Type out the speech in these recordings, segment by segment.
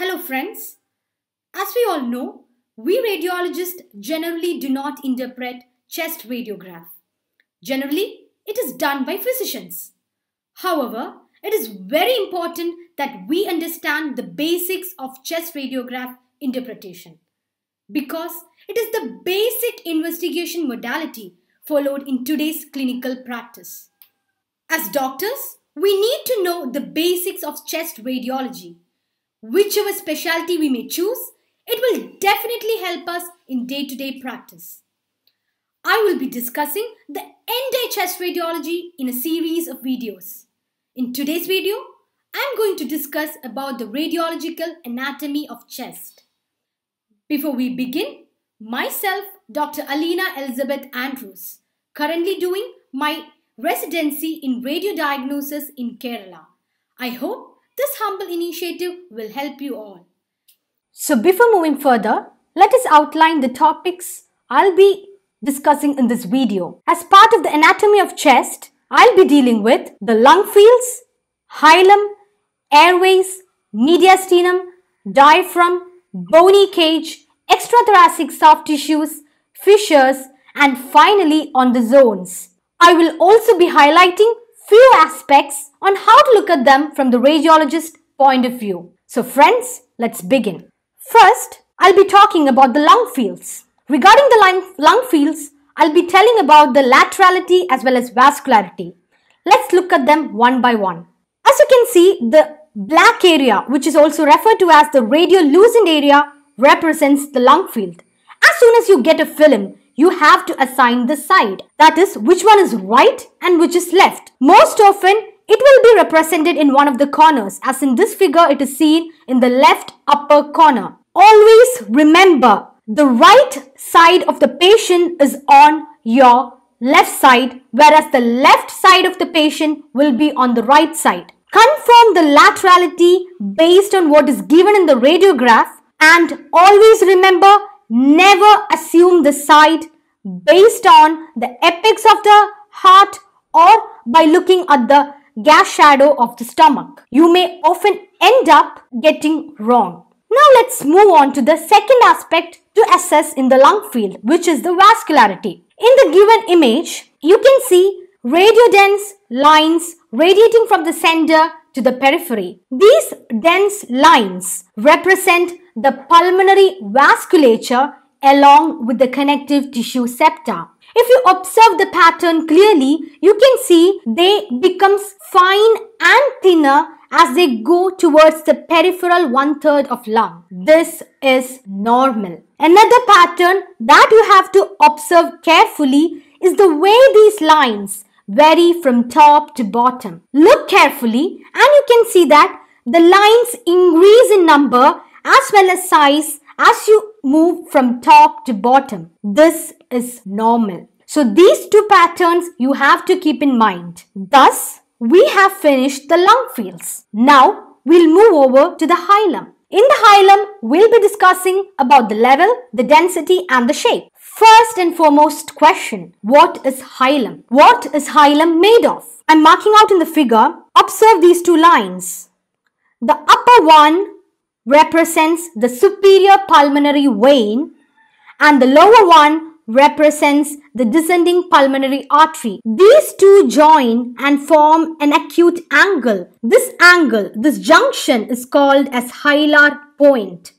Hello friends. As we all know, we radiologists generally do not interpret chest radiograph. Generally, it is done by physicians. However, it is very important that we understand the basics of chest radiograph interpretation because it is the basic investigation modality followed in today's clinical practice. As doctors, we need to know the basics of chest radiology. Whichever specialty we may choose, it will definitely help us in day to day practice. I will be discussing the chest radiology in a series of videos. In today's video, I am going to discuss about the radiological anatomy of chest. Before we begin, myself, Dr. Alina Elizabeth Andrews, currently doing my residency in radio diagnosis in Kerala. I hope this humble initiative will help you all. So before moving further, let us outline the topics I'll be discussing in this video. As part of the anatomy of chest, I'll be dealing with the lung fields, hilum, airways, mediastinum, diaphragm, bony cage, extrathoracic soft tissues, fissures, and finally on the zones. I will also be highlighting few aspects on how to look at them from the radiologist point of view. So friends, let's begin. First, I'll be talking about the lung fields. Regarding the lung, lung fields, I'll be telling about the laterality as well as vascularity. Let's look at them one by one. As you can see, the black area, which is also referred to as the radiolucent area, represents the lung field. As soon as you get a film, you have to assign the side. That is, which one is right and which is left. Most often, it will be represented in one of the corners. As in this figure, it is seen in the left upper corner. Always remember, the right side of the patient is on your left side, whereas the left side of the patient will be on the right side. Confirm the laterality based on what is given in the radiograph and always remember never assume the side based on the apex of the heart or by looking at the gas shadow of the stomach. You may often end up getting wrong. Now let's move on to the second aspect to assess in the lung field which is the vascularity. In the given image, you can see radiodense lines radiating from the center to the periphery. These dense lines represent the pulmonary vasculature along with the connective tissue septa. If you observe the pattern clearly, you can see they becomes fine and thinner as they go towards the peripheral one-third of lung. This is normal. Another pattern that you have to observe carefully is the way these lines vary from top to bottom. Look carefully and you can see that the lines increase in number as well as size as you move from top to bottom. This is normal. So these two patterns you have to keep in mind. Thus, we have finished the lung fields. Now, we'll move over to the hilum. In the hilum, we'll be discussing about the level, the density and the shape. First and foremost question, what is hilum? What is hilum made of? I'm marking out in the figure. Observe these two lines. The upper one represents the superior pulmonary vein and the lower one represents the descending pulmonary artery. These two join and form an acute angle. This angle, this junction is called as hilar point.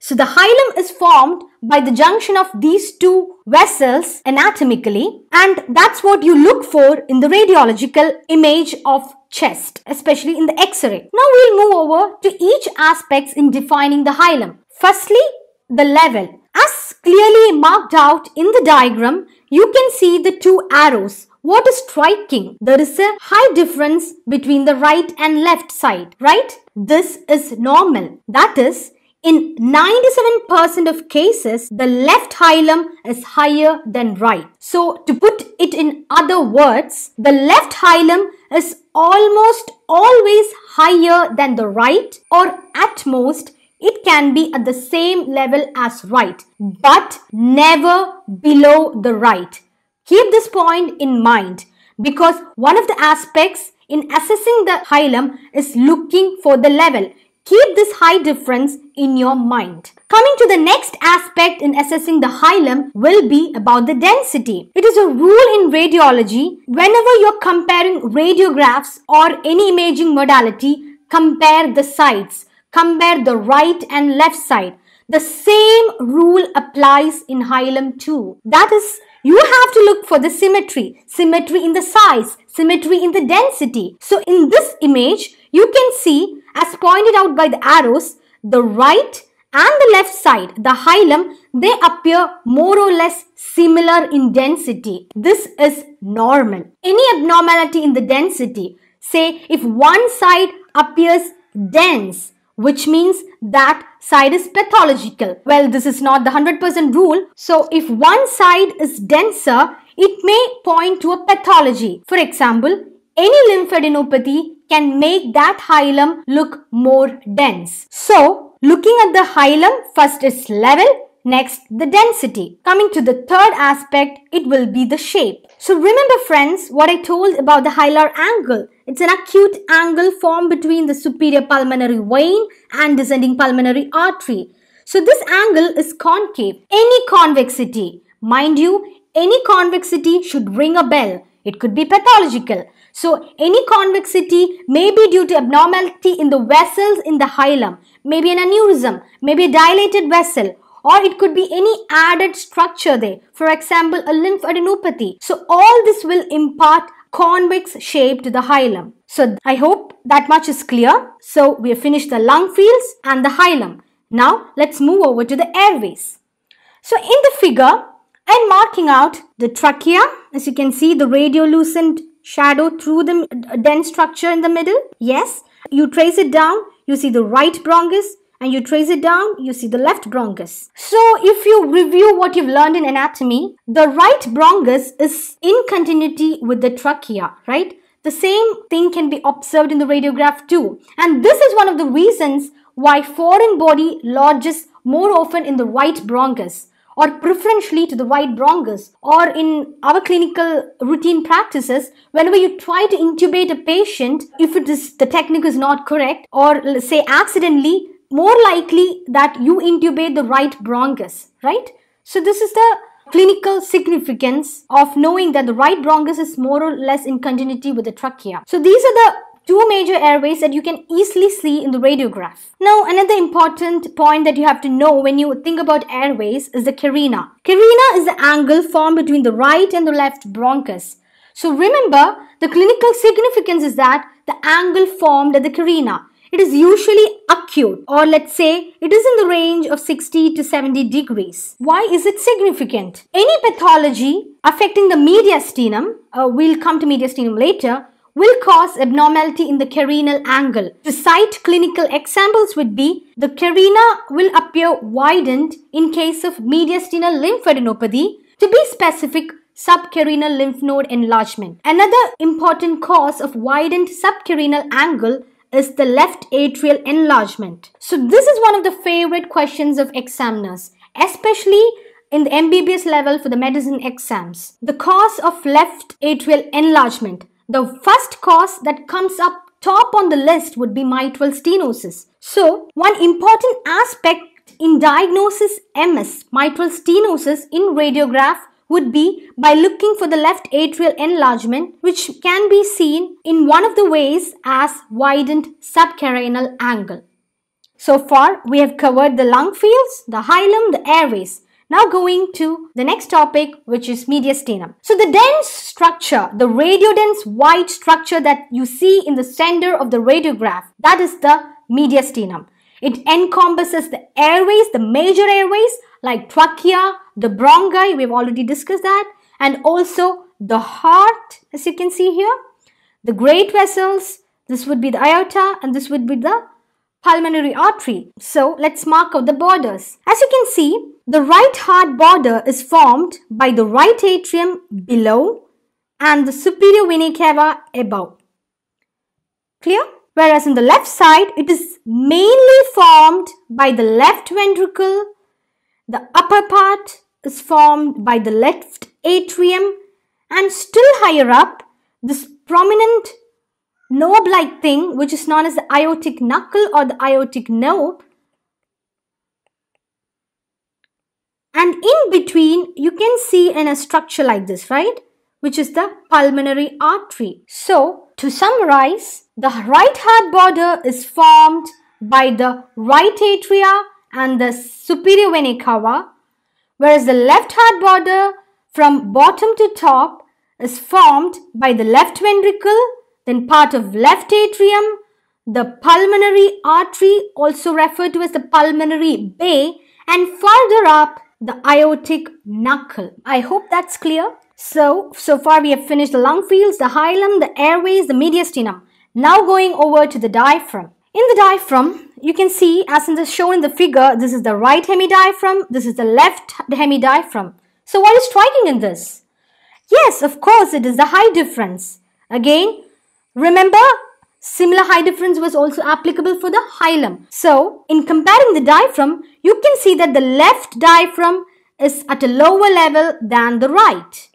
So the hilum is formed by the junction of these two vessels anatomically and that's what you look for in the radiological image of chest, especially in the x-ray. Now we'll move over to each aspects in defining the hilum. Firstly, the level. As clearly marked out in the diagram, you can see the two arrows. What is striking? There is a high difference between the right and left side, right? This is normal. That is, in 97% of cases, the left hilum is higher than right. So, to put it in other words, the left hilum is almost always higher than the right or at most it can be at the same level as right, but never below the right. Keep this point in mind because one of the aspects in assessing the hilum is looking for the level. Keep this high difference in your mind. Coming to the next aspect in assessing the hilum will be about the density. It is a rule in radiology whenever you're comparing radiographs or any imaging modality, compare the sides, compare the right and left side. The same rule applies in hilum too. That is, you have to look for the symmetry, symmetry in the size, symmetry in the density. So in this image, you can see as pointed out by the arrows, the right and the left side, the hilum, they appear more or less similar in density. This is normal. Any abnormality in the density, say if one side appears dense, which means that side is pathological. Well, this is not the 100% rule. So if one side is denser, it may point to a pathology. For example, any lymphadenopathy can make that hilum look more dense. So, looking at the hilum, first is level, next the density. Coming to the third aspect, it will be the shape. So remember friends, what I told about the hilar angle. It's an acute angle formed between the superior pulmonary vein and descending pulmonary artery. So this angle is concave. Any convexity, mind you, any convexity should ring a bell. It could be pathological. So any convexity may be due to abnormality in the vessels in the hilum, maybe an aneurysm, maybe a dilated vessel, or it could be any added structure there. For example, a lymphadenopathy. So all this will impart convex shape to the hilum. So I hope that much is clear. So we have finished the lung fields and the hilum. Now let's move over to the airways. So in the figure, I'm marking out the trachea. As you can see, the radiolucent shadow through the dense structure in the middle. Yes, you trace it down, you see the right bronchus and you trace it down, you see the left bronchus. So if you review what you've learned in anatomy, the right bronchus is in continuity with the trachea, right? The same thing can be observed in the radiograph too. And this is one of the reasons why foreign body lodges more often in the right bronchus or preferentially to the right bronchus or in our clinical routine practices whenever you try to intubate a patient if it is the technique is not correct or say accidentally more likely that you intubate the right bronchus right? So this is the clinical significance of knowing that the right bronchus is more or less in continuity with the trachea. So these are the two major airways that you can easily see in the radiograph. Now, another important point that you have to know when you think about airways is the carina. Carina is the angle formed between the right and the left bronchus. So remember, the clinical significance is that the angle formed at the carina. It is usually acute or let's say it is in the range of 60 to 70 degrees. Why is it significant? Any pathology affecting the mediastinum, uh, we'll come to mediastinum later, will cause abnormality in the carinal angle. To cite clinical examples would be the carina will appear widened in case of mediastinal lymphadenopathy. To be specific, subcarinal lymph node enlargement. Another important cause of widened subcarinal angle is the left atrial enlargement. So this is one of the favorite questions of examiners, especially in the MBBS level for the medicine exams. The cause of left atrial enlargement. The first cause that comes up top on the list would be mitral stenosis. So, one important aspect in diagnosis MS, mitral stenosis in radiograph would be by looking for the left atrial enlargement which can be seen in one of the ways as widened subcarinal angle. So far, we have covered the lung fields, the hilum, the airways. Now going to the next topic which is mediastinum. So the dense structure, the radiodense white structure that you see in the center of the radiograph, that is the mediastinum. It encompasses the airways, the major airways like trachea, the bronchi, we've already discussed that, and also the heart as you can see here, the great vessels, this would be the aorta and this would be the pulmonary artery. So let's mark out the borders. As you can see, the right heart border is formed by the right atrium below and the superior vena cava above. Clear? Whereas in the left side, it is mainly formed by the left ventricle. The upper part is formed by the left atrium and still higher up, this prominent knob-like thing which is known as the aortic knuckle or the aortic knob. And in between, you can see in a structure like this, right? Which is the pulmonary artery. So, to summarize, the right heart border is formed by the right atria and the superior vena cava, whereas the left heart border from bottom to top is formed by the left ventricle, then part of left atrium, the pulmonary artery, also referred to as the pulmonary bay, and further up, the aortic knuckle. I hope that's clear. So, so far we have finished the lung fields, the hilum, the airways, the mediastinum. Now going over to the diaphragm. In the diaphragm, you can see as in the shown in the figure, this is the right hemidiaphragm, this is the left hemidiaphragm. So what is striking in this? Yes, of course, it is the height difference. Again, remember, similar height difference was also applicable for the hilum. So, in comparing the diaphragm, you can see that the left diaphragm is at a lower level than the right.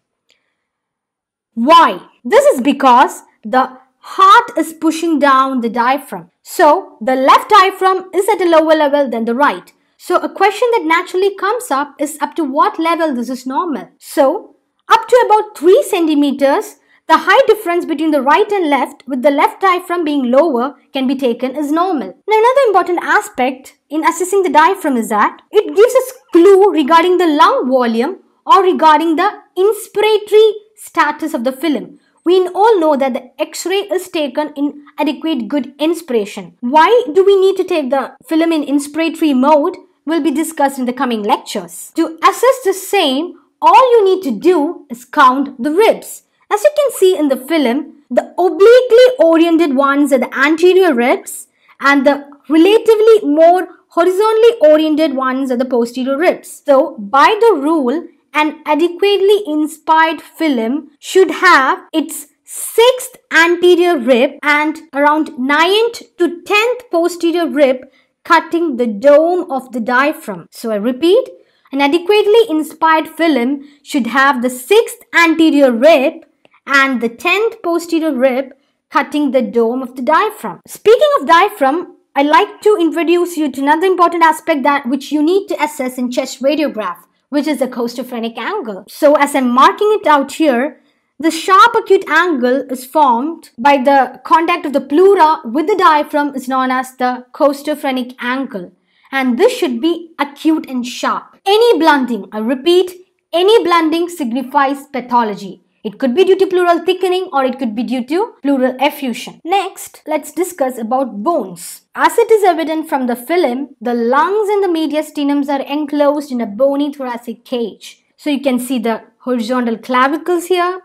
Why? This is because the heart is pushing down the diaphragm. So, the left diaphragm is at a lower level than the right. So, a question that naturally comes up is up to what level this is normal. So, up to about 3 centimeters, the height difference between the right and left with the left diaphragm being lower can be taken as normal. Now another important aspect in assessing the diaphragm is that it gives us clue regarding the lung volume or regarding the inspiratory status of the film. We all know that the X-ray is taken in adequate good inspiration. Why do we need to take the film in inspiratory mode will be discussed in the coming lectures. To assess the same, all you need to do is count the ribs. As you can see in the film, the obliquely oriented ones are the anterior ribs and the relatively more horizontally oriented ones are the posterior ribs. So, by the rule, an adequately inspired film should have its sixth anterior rib and around ninth to tenth posterior rib cutting the dome of the diaphragm. So I repeat, an adequately inspired film should have the sixth anterior rib and the tenth posterior rib cutting the dome of the diaphragm. Speaking of diaphragm, I'd like to introduce you to another important aspect that which you need to assess in chest radiograph, which is the costophrenic angle. So as I'm marking it out here, the sharp acute angle is formed by the contact of the pleura with the diaphragm is known as the costophrenic angle and this should be acute and sharp. Any blunting, I repeat, any blunting signifies pathology. It could be due to pleural thickening or it could be due to pleural effusion. Next, let's discuss about bones. As it is evident from the film, the lungs and the mediastinums are enclosed in a bony thoracic cage. So you can see the horizontal clavicles here,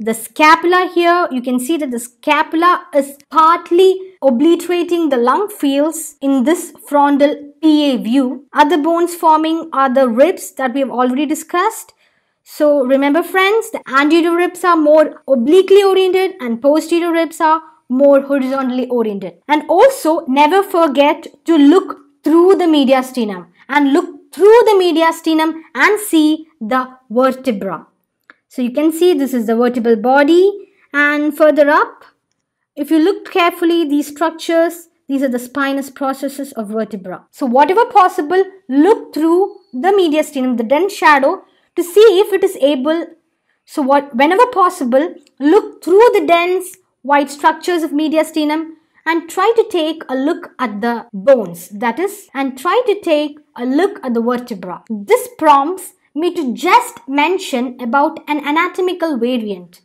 the scapula here, you can see that the scapula is partly obliterating the lung fields in this frontal PA view. Other bones forming are the ribs that we have already discussed. So remember friends, the anterior ribs are more obliquely oriented and posterior ribs are more horizontally oriented. And also never forget to look through the mediastinum and look through the mediastinum and see the vertebra. So you can see this is the vertebral body and further up, if you look carefully, these structures, these are the spinous processes of vertebra. So whatever possible, look through the mediastinum, the dense shadow to see if it is able, so what, whenever possible, look through the dense white structures of mediastinum and try to take a look at the bones, that is, and try to take a look at the vertebra. This prompts me to just mention about an anatomical variant.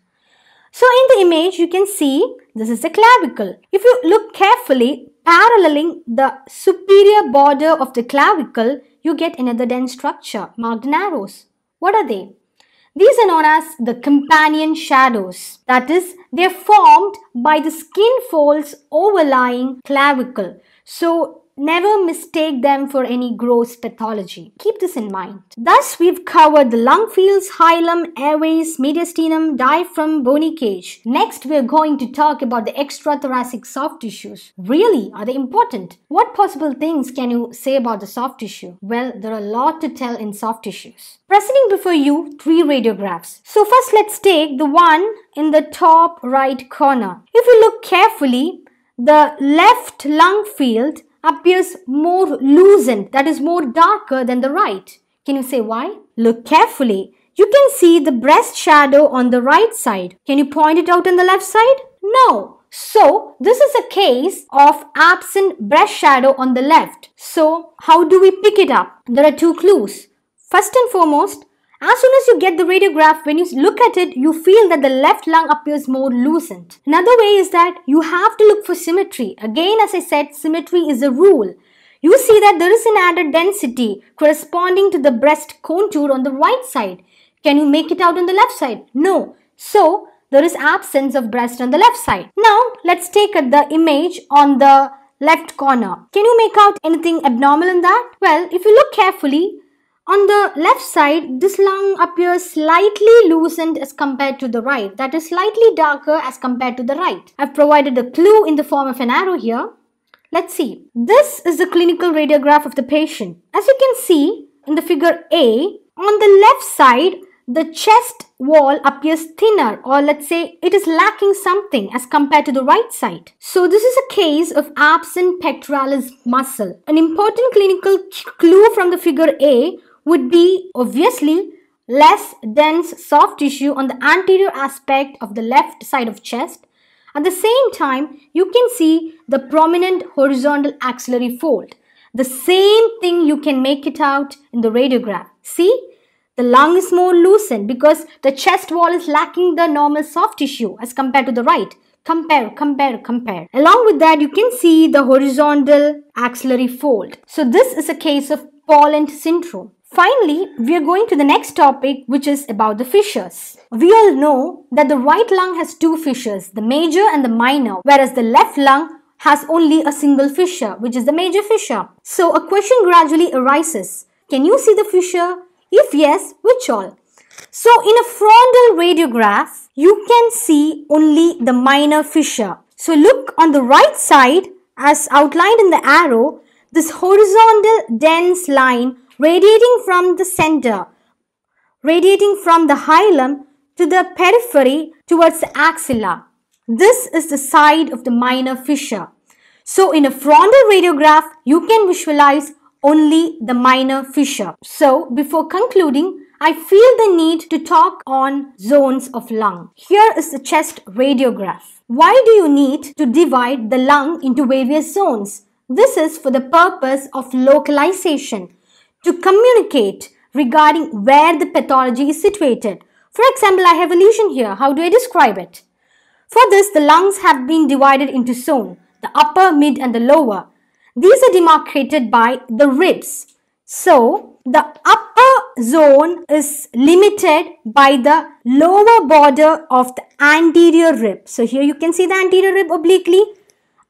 So in the image you can see this is the clavicle. If you look carefully paralleling the superior border of the clavicle you get another dense structure marked in arrows. What are they? These are known as the companion shadows. That is, they are formed by the skin folds overlying clavicle. So, never mistake them for any gross pathology. Keep this in mind. Thus, we've covered the lung fields, hilum, airways, mediastinum, diaphragm, bony cage. Next, we're going to talk about the extrathoracic soft tissues. Really, are they important? What possible things can you say about the soft tissue? Well, there are a lot to tell in soft tissues. Presenting before you three radiographs. So first let's take the one in the top right corner. If you look carefully, the left lung field appears more lucent, that is more darker than the right. Can you say why? Look carefully. You can see the breast shadow on the right side. Can you point it out on the left side? No. So, this is a case of absent breast shadow on the left. So, how do we pick it up? There are two clues. First and foremost, as soon as you get the radiograph, when you look at it, you feel that the left lung appears more lucent. Another way is that you have to look for symmetry. Again, as I said, symmetry is a rule. You see that there is an added density corresponding to the breast contour on the right side. Can you make it out on the left side? No. So, there is absence of breast on the left side. Now, let's take the image on the left corner. Can you make out anything abnormal in that? Well, if you look carefully, on the left side, this lung appears slightly lucent as compared to the right. That is slightly darker as compared to the right. I've provided a clue in the form of an arrow here. Let's see. This is the clinical radiograph of the patient. As you can see in the figure A, on the left side, the chest wall appears thinner or let's say it is lacking something as compared to the right side. So this is a case of absent pectoralis muscle. An important clinical clue from the figure A would be obviously less dense soft tissue on the anterior aspect of the left side of chest. At the same time, you can see the prominent horizontal axillary fold. The same thing you can make it out in the radiograph. See, the lung is more lucent because the chest wall is lacking the normal soft tissue as compared to the right. Compare, compare, compare. Along with that, you can see the horizontal axillary fold. So this is a case of Poland syndrome. Finally, we are going to the next topic which is about the fissures. We all know that the right lung has two fissures, the major and the minor, whereas the left lung has only a single fissure, which is the major fissure. So a question gradually arises. Can you see the fissure? If yes, which all? So in a frontal radiograph, you can see only the minor fissure. So look on the right side as outlined in the arrow, this horizontal dense line radiating from the center, radiating from the hilum to the periphery towards the axilla. This is the side of the minor fissure. So in a frontal radiograph, you can visualize only the minor fissure. So before concluding, I feel the need to talk on zones of lung. Here is the chest radiograph. Why do you need to divide the lung into various zones? This is for the purpose of localization to communicate regarding where the pathology is situated. For example, I have a lesion here. How do I describe it? For this, the lungs have been divided into zone, the upper, mid and the lower. These are demarcated by the ribs. So, the upper zone is limited by the lower border of the anterior rib. So, here you can see the anterior rib obliquely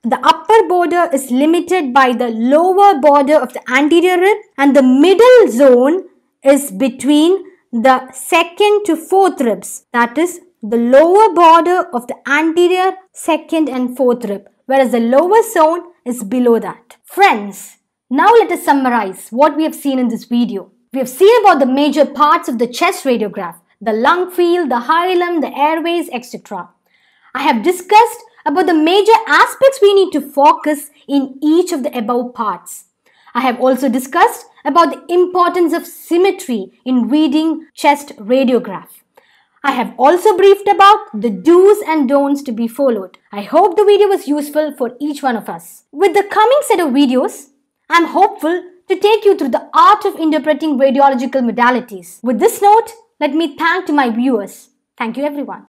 the upper border is limited by the lower border of the anterior rib and the middle zone is between the second to fourth ribs. That is the lower border of the anterior second and fourth rib whereas the lower zone is below that. Friends, now let us summarize what we have seen in this video. We have seen about the major parts of the chest radiograph, the lung field, the hilum, the airways, etc. I have discussed about the major aspects we need to focus in each of the above parts. I have also discussed about the importance of symmetry in reading chest radiograph. I have also briefed about the do's and don'ts to be followed. I hope the video was useful for each one of us. With the coming set of videos, I am hopeful to take you through the art of interpreting radiological modalities. With this note, let me thank to my viewers. Thank you everyone.